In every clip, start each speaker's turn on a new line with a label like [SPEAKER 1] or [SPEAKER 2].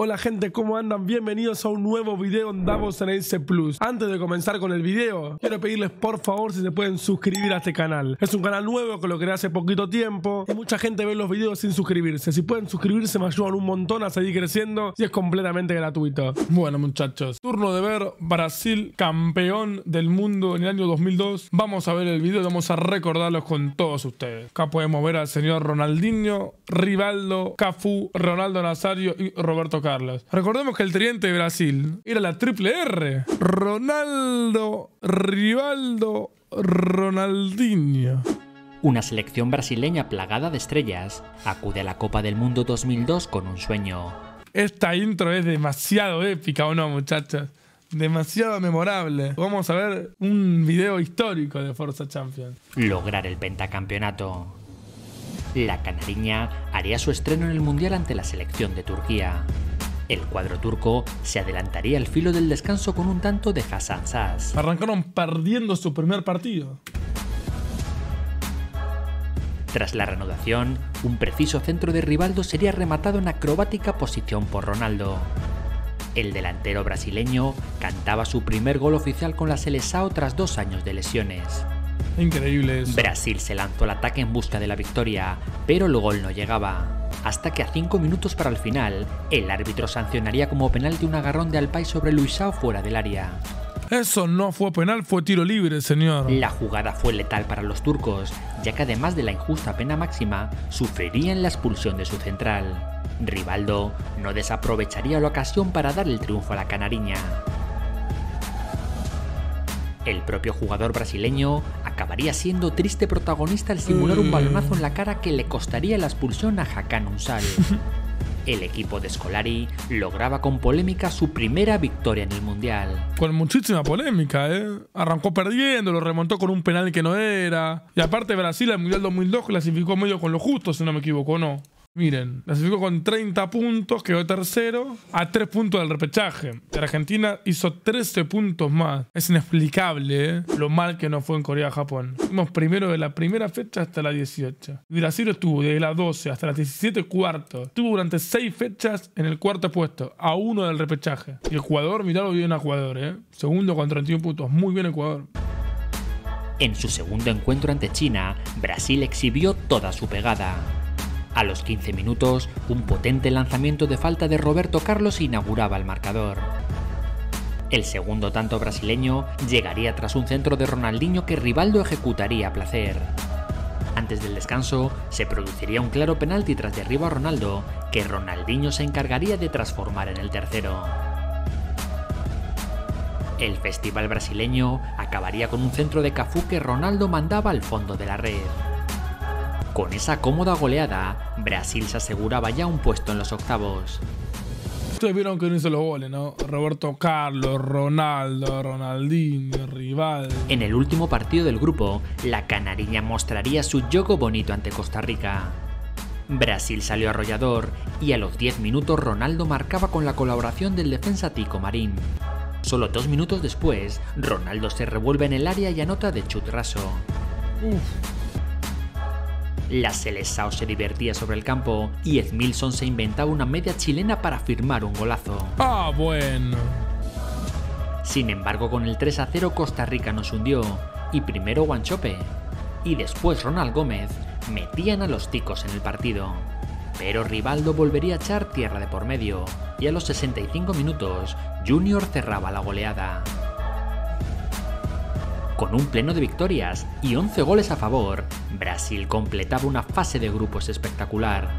[SPEAKER 1] Hola gente, ¿cómo andan? Bienvenidos a un nuevo video en Davos en Plus. Antes de comenzar con el video, quiero pedirles por favor si se pueden suscribir a este canal. Es un canal nuevo que lo creé hace poquito tiempo y mucha gente ve los videos sin suscribirse. Si pueden suscribirse me ayudan un montón a seguir creciendo y es completamente gratuito. Bueno muchachos, turno de ver Brasil campeón del mundo en el año 2002. Vamos a ver el video y vamos a recordarlos con todos ustedes. Acá podemos ver al señor Ronaldinho, Rivaldo, Cafu, Ronaldo Nazario y Roberto Carlos. Recordemos que el tridente de Brasil era la triple R. Ronaldo, Rivaldo, Ronaldinho.
[SPEAKER 2] Una selección brasileña plagada de estrellas acude a la Copa del Mundo 2002 con un sueño.
[SPEAKER 1] Esta intro es demasiado épica, ¿o no, muchachos? Demasiado memorable. Vamos a ver un video histórico de Forza Champions.
[SPEAKER 2] Lograr el pentacampeonato. La canariña haría su estreno en el Mundial ante la selección de Turquía. El cuadro turco se adelantaría al filo del descanso con un tanto de Hassan Sass.
[SPEAKER 1] Arrancaron perdiendo su primer partido.
[SPEAKER 2] Tras la reanudación, un preciso centro de Rivaldo sería rematado en acrobática posición por Ronaldo. El delantero brasileño cantaba su primer gol oficial con la Seleção tras dos años de lesiones.
[SPEAKER 1] Increíble eso.
[SPEAKER 2] Brasil se lanzó al ataque en busca de la victoria, pero el gol no llegaba hasta que a 5 minutos para el final, el árbitro sancionaría como penalti un agarrón de Alpay sobre Luisao fuera del área.
[SPEAKER 1] Eso no fue penal, fue tiro libre, señor.
[SPEAKER 2] La jugada fue letal para los turcos, ya que además de la injusta pena máxima, sufrirían la expulsión de su central. Rivaldo no desaprovecharía la ocasión para dar el triunfo a la canariña. El propio jugador brasileño acabaría siendo triste protagonista al simular un balonazo en la cara que le costaría la expulsión a Hakan Unsal. El equipo de Scolari lograba con polémica su primera victoria en el Mundial.
[SPEAKER 1] Con muchísima polémica, ¿eh? Arrancó perdiendo, lo remontó con un penal que no era. Y aparte Brasil al Mundial 2002 clasificó medio con lo justo, si no me equivoco, ¿no? Miren, clasificó con 30 puntos, quedó tercero, a 3 puntos del repechaje. Argentina hizo 13 puntos más. Es inexplicable ¿eh? lo mal que nos fue en Corea-Japón. Fuimos primero de la primera fecha hasta la 18. Brasil estuvo de la 12 hasta la 17 cuarto. Estuvo durante 6 fechas en el cuarto puesto, a uno del repechaje. Y el jugador, mirá lo bien a jugador, ¿eh? Segundo con 31 puntos. Muy bien Ecuador.
[SPEAKER 2] En su segundo encuentro ante China, Brasil exhibió toda su pegada. A los 15 minutos, un potente lanzamiento de falta de Roberto Carlos inauguraba el marcador. El segundo tanto brasileño llegaría tras un centro de Ronaldinho que Rivaldo ejecutaría a placer. Antes del descanso, se produciría un claro penalti tras derribo a Ronaldo, que Ronaldinho se encargaría de transformar en el tercero. El festival brasileño acabaría con un centro de Cafú que Ronaldo mandaba al fondo de la red. Con esa cómoda goleada, Brasil se aseguraba ya un puesto en los octavos.
[SPEAKER 1] Ustedes vieron que no hizo los goles, ¿no? Roberto Carlos, Ronaldo, Ronaldinho, Rival.
[SPEAKER 2] En el último partido del grupo, la canariña mostraría su juego bonito ante Costa Rica. Brasil salió arrollador y a los 10 minutos Ronaldo marcaba con la colaboración del defensa Tico Marín. Solo dos minutos después, Ronaldo se revuelve en el área y anota de chut raso. Uf. La Seleção se divertía sobre el campo y Edmilson se inventaba una media chilena para firmar un golazo.
[SPEAKER 1] Ah, bueno.
[SPEAKER 2] Sin embargo, con el 3 a 0 Costa Rica nos hundió y primero Guanchope y después Ronald Gómez metían a los ticos en el partido. Pero Rivaldo volvería a echar tierra de por medio y a los 65 minutos Junior cerraba la goleada. Con un pleno de victorias y 11 goles a favor, Brasil completaba una fase de grupos espectacular.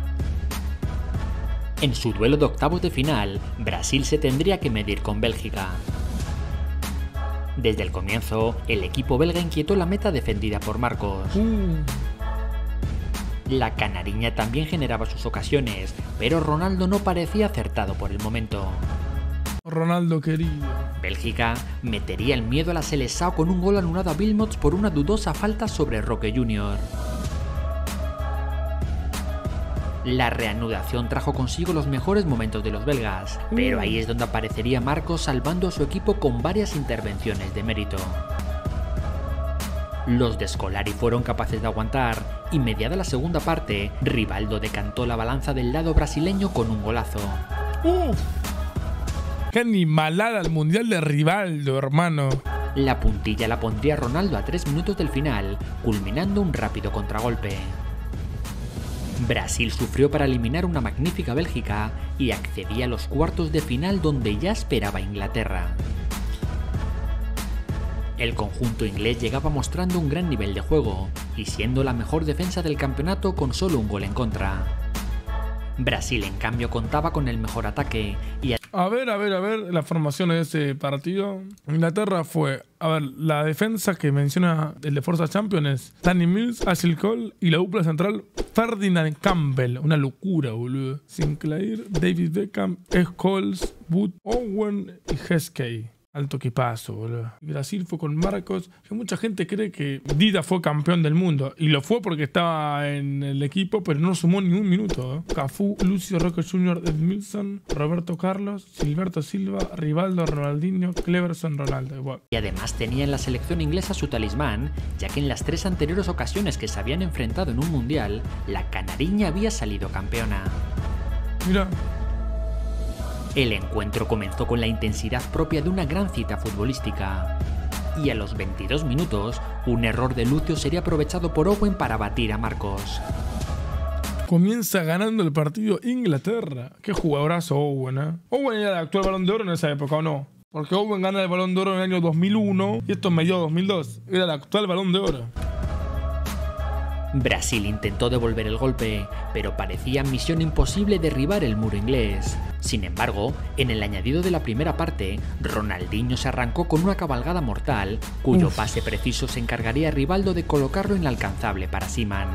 [SPEAKER 2] En su duelo de octavos de final, Brasil se tendría que medir con Bélgica. Desde el comienzo, el equipo belga inquietó la meta defendida por Marcos. Mm. La canariña también generaba sus ocasiones, pero Ronaldo no parecía acertado por el momento.
[SPEAKER 1] Ronaldo querido.
[SPEAKER 2] Bélgica metería el miedo a la Seleção con un gol anulado a Wilmots por una dudosa falta sobre Roque Jr. La reanudación trajo consigo los mejores momentos de los belgas, pero ahí es donde aparecería Marcos salvando a su equipo con varias intervenciones de mérito. Los de Scolari fueron capaces de aguantar y mediada la segunda parte, Rivaldo decantó la balanza del lado brasileño con un golazo.
[SPEAKER 1] Uf. Qué animalada al mundial de Rivaldo, hermano.
[SPEAKER 2] La puntilla la pondría Ronaldo a 3 minutos del final, culminando un rápido contragolpe. Brasil sufrió para eliminar una magnífica Bélgica y accedía a los cuartos de final donde ya esperaba Inglaterra. El conjunto inglés llegaba mostrando un gran nivel de juego y siendo la mejor defensa del campeonato con solo un gol en contra. Brasil en cambio contaba con el mejor ataque y
[SPEAKER 1] a ver, a ver, a ver, la formación de ese partido. Inglaterra fue, a ver, la defensa que menciona el de Forza Champions Danny Mills, Ashley Cole y la dupla central Ferdinand Campbell. Una locura, boludo. Sinclair, David Beckham, Scholes, Wood, Owen y Heskey. Alto equipazo, boludo. Brasil fue con Marcos, que mucha gente cree que Dida fue campeón del mundo. Y lo fue porque estaba en el equipo, pero no sumó ni un minuto. ¿eh? Cafú, Lucio Roque Jr., Edmilson, Roberto Carlos, Silberto Silva, Rivaldo, Ronaldinho, Cleverson, Ronaldo.
[SPEAKER 2] Y además tenía en la selección inglesa su talismán, ya que en las tres anteriores ocasiones que se habían enfrentado en un mundial, la canariña había salido campeona.
[SPEAKER 1] Mira,
[SPEAKER 2] el encuentro comenzó con la intensidad propia de una gran cita futbolística. Y a los 22 minutos, un error de Lucio sería aprovechado por Owen para batir a Marcos.
[SPEAKER 1] Comienza ganando el partido Inglaterra. Qué jugadorazo Owen, ¿eh? Owen era el actual balón de oro en esa época, ¿o no? Porque Owen gana el balón de oro en el año 2001 y esto es medio 2002. Era el actual balón de oro.
[SPEAKER 2] Brasil intentó devolver el golpe, pero parecía misión imposible derribar el muro inglés. Sin embargo, en el añadido de la primera parte, Ronaldinho se arrancó con una cabalgada mortal, cuyo pase preciso se encargaría a Rivaldo de colocarlo inalcanzable para Siman.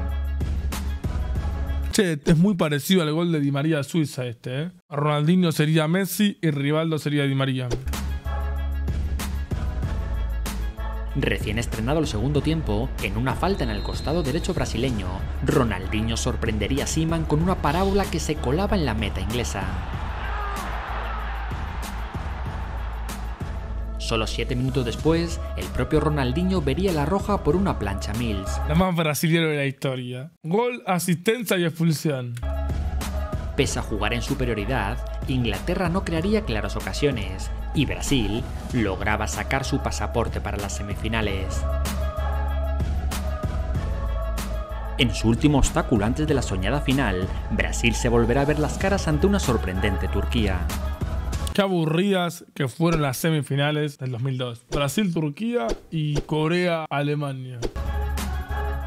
[SPEAKER 1] Che, es muy parecido al gol de Di María Suiza este, ¿eh? Ronaldinho sería Messi y Rivaldo sería Di María.
[SPEAKER 2] Recién estrenado el segundo tiempo, en una falta en el costado derecho brasileño, Ronaldinho sorprendería a Seaman con una parábola que se colaba en la meta inglesa. Solo siete minutos después, el propio Ronaldinho vería la roja por una plancha Mills.
[SPEAKER 1] La más brasileña de la historia. Gol, asistencia y expulsión.
[SPEAKER 2] Pese a jugar en superioridad, Inglaterra no crearía claras ocasiones, y Brasil lograba sacar su pasaporte para las semifinales. En su último obstáculo antes de la soñada final, Brasil se volverá a ver las caras ante una sorprendente Turquía.
[SPEAKER 1] Qué aburridas que fueron las semifinales del 2002. Brasil-Turquía y Corea-Alemania.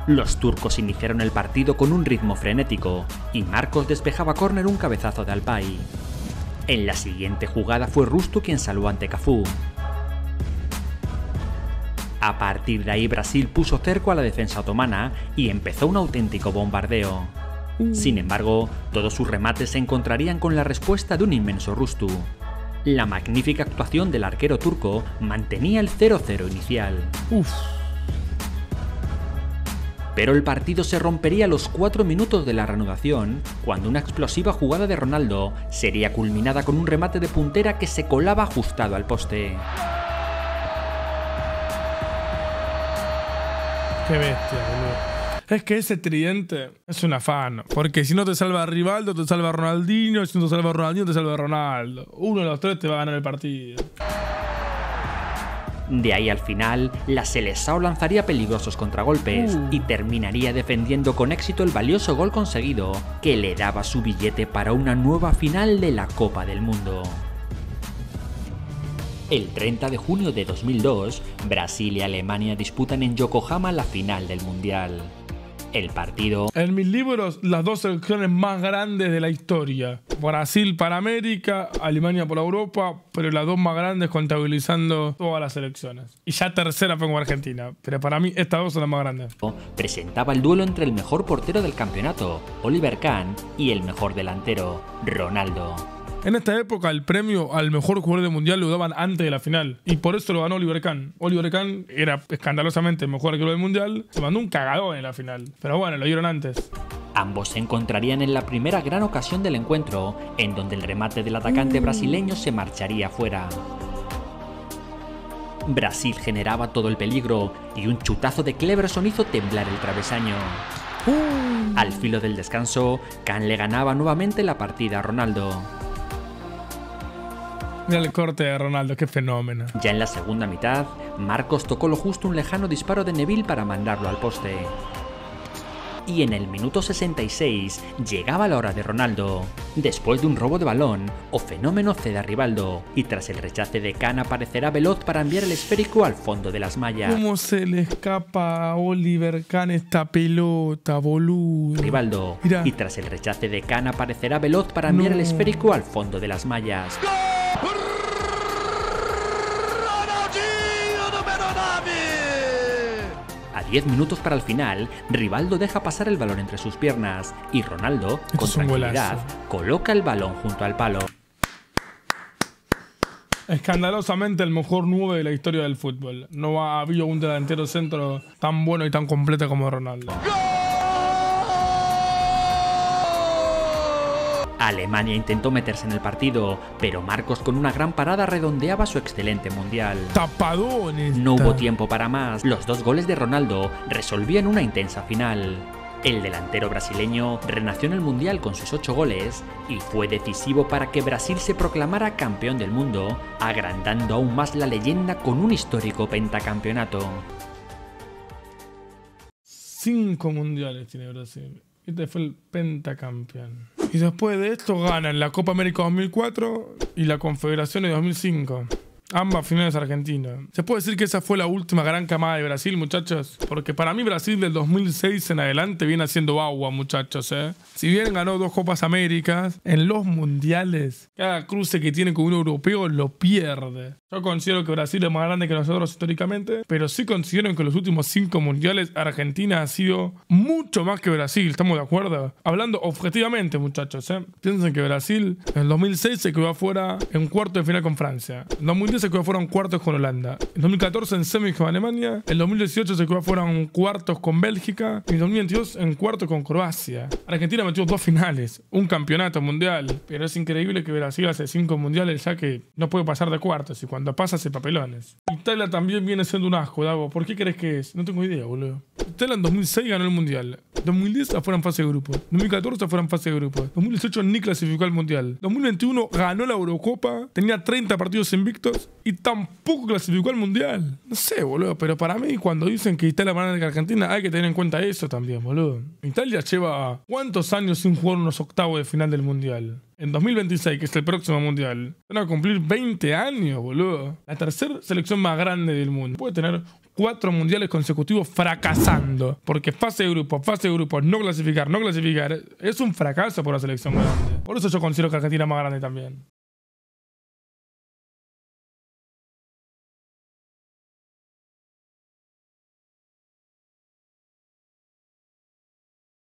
[SPEAKER 2] Los turcos iniciaron el partido con un ritmo frenético y Marcos despejaba córner un cabezazo de Alpay. En la siguiente jugada fue Rusto quien salvó ante Cafú. A partir de ahí Brasil puso cerco a la defensa otomana y empezó un auténtico bombardeo. Sin embargo, todos sus remates se encontrarían con la respuesta de un inmenso Rustu. La magnífica actuación del arquero turco mantenía el 0-0 inicial. Pero el partido se rompería a los 4 minutos de la reanudación, cuando una explosiva jugada de Ronaldo sería culminada con un remate de puntera que se colaba ajustado al poste.
[SPEAKER 1] Qué bestia, boludo. Es que ese tridente es un afán. Porque si no te salva Rivaldo, te salva Ronaldinho. Si no te salva Ronaldinho, te salva Ronaldo. Uno de los tres te va a ganar el partido.
[SPEAKER 2] De ahí al final, la Seleção lanzaría peligrosos contragolpes
[SPEAKER 1] Uh.
[SPEAKER 2] y terminaría defendiendo con éxito el valioso gol conseguido, que le daba su billete para una nueva final de la Copa del Mundo. El 30 de junio de 2002, Brasil y Alemania disputan en Yokohama la final del Mundial. El partido
[SPEAKER 1] En mis libros, las dos selecciones más grandes de la historia. Brasil para América, Alemania por Europa, pero las dos más grandes contabilizando todas las selecciones. Y ya tercera pongo Argentina. Pero para mí estas dos son las más grandes.
[SPEAKER 2] presentaba el duelo entre el mejor portero del campeonato, Oliver Kahn, y el mejor delantero, Ronaldo.
[SPEAKER 1] En esta época el premio al mejor jugador del mundial lo daban antes de la final. Y por eso lo ganó Oliver Kahn. Oliver Kahn era escandalosamente el mejor arquero del mundial. Se mandó un cagadón en la final. Pero bueno, lo dieron antes.
[SPEAKER 2] Ambos se encontrarían en la primera gran ocasión del encuentro, en donde el remate del atacante brasileño se marcharía fuera. Brasil generaba todo el peligro y un chutazo de Cleverson hizo temblar el travesaño. Al filo del descanso, Kahn le ganaba nuevamente la partida a Ronaldo.
[SPEAKER 1] Mira el corte de Ronaldo, qué fenómeno.
[SPEAKER 2] Ya en la segunda mitad, Marcos tocó lo justo un lejano disparo de Neville para mandarlo al poste y en el minuto 66 llegaba la hora de Ronaldo. Después de un robo de balón, o fenómeno cede a Rivaldo, y tras el rechace de Kahn aparecerá veloz para enviar el esférico al fondo de las mallas.
[SPEAKER 1] ¿Cómo se le escapa a Oliver Kahn esta pelota, boludo?
[SPEAKER 2] Rivaldo, y tras el rechace de Kahn aparecerá veloz para enviar el esférico al fondo de las mallas. 10 minutos para el final, Rivaldo deja pasar el balón entre sus piernas y Ronaldo, con tranquilidad, coloca el balón junto al palo.
[SPEAKER 1] Escandalosamente el mejor 9 de la historia del fútbol. No ha habido un delantero centro tan bueno y tan completo como Ronaldo.
[SPEAKER 2] Alemania intentó meterse en el partido, pero Marcos con una gran parada redondeaba su excelente mundial.
[SPEAKER 1] ¡Tapadones!
[SPEAKER 2] No hubo tiempo para más. Los dos goles de Ronaldo resolvían una intensa final. El delantero brasileño renació en el Mundial con sus ocho goles y fue decisivo para que Brasil se proclamara campeón del mundo, agrandando aún más la leyenda con un histórico pentacampeonato.
[SPEAKER 1] Cinco mundiales tiene Brasil. Este fue el pentacampeón. Y después de esto ganan la Copa América 2004 y la Confederación de 2005. Ambas finales argentinas. ¿Se puede decir que esa fue la última gran camada de Brasil, muchachos? Porque para mí Brasil del 2006 en adelante viene haciendo agua, muchachos, ¿eh? Si bien ganó dos Copas Américas, en los mundiales, cada cruce que tiene con un europeo lo pierde. Yo considero que Brasil es más grande que nosotros históricamente, pero sí considero que en los últimos cinco mundiales Argentina ha sido mucho más que Brasil, ¿estamos de acuerdo? Hablando objetivamente, muchachos, ¿eh? Piensen que Brasil en el 2006 se quedó afuera en cuarto de final con Francia. En 2010 se quedó afuera en cuartos con Holanda. En 2014 en semis con Alemania. En 2018 se quedó afuera en cuartos con Bélgica. Y en 2022 en cuartos con Croacia. Argentina metió dos finales, un campeonato mundial. Pero es increíble que Brasil hace cinco mundiales ya que no puede pasar de cuartos. Y cuando pasa hace papelones. Italia también viene siendo un asco, Dago. ¿Por qué crees que es? No tengo idea, boludo. Italia en 2006 ganó el mundial. 2010 afuera en fase de grupo. 2014 afuera en fase de grupo. 2018 ni clasificó al mundial. 2021 ganó la Eurocopa. Tenía 30 partidos invictos y tampoco clasificó al mundial. No sé, boludo, pero para mí cuando dicen que Italia va a ganar Argentina hay que tener en cuenta eso también, boludo. Italia lleva cuántos años sin jugar unos octavos de final del mundial. En 2026, que es el próximo mundial, van a cumplir 20 años, boludo. La tercera selección más grande del mundo. Puede tener cuatro mundiales consecutivos fracasando. Porque fase de grupo, fase de grupo, no clasificar, no clasificar. Es un fracaso por la selección grande. Por eso yo considero que Argentina es más grande también.